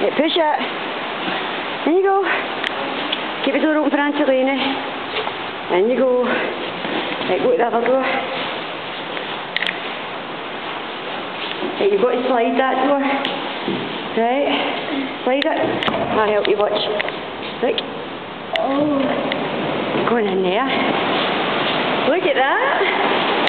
Yeah, push it. In you go. Keep the door open for Auntie Lainey. In you go. Right, go to the other door. Right, you've got to slide that door. Right, slide it. I'll help you watch. Look. Oh. Going in there. Look at that.